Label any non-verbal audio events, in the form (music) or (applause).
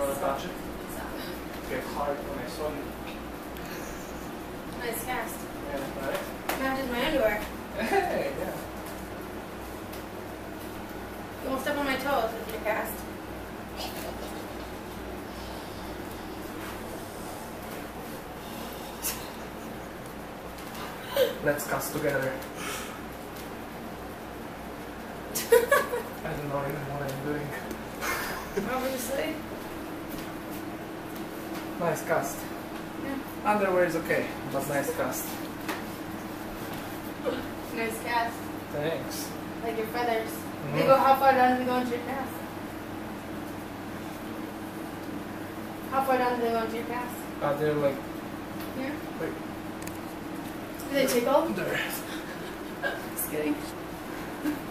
Want touch it? Get hard when I saw you. Nice cast. Yeah, right? Matches my underwear. Hey, yeah. You won't step on my toes with your cast. Let's cast together. (laughs) I don't know even what I'm doing. Obviously. Nice cast. Yeah. Underwear is okay, but nice cast. Nice cast. Thanks. Like your feathers. They Mhm. go how far down do they go into your cast? How far down do they go into your cast? Uh, they're like, Here? Like, Do they tickle? there. (laughs) Just kidding. (laughs)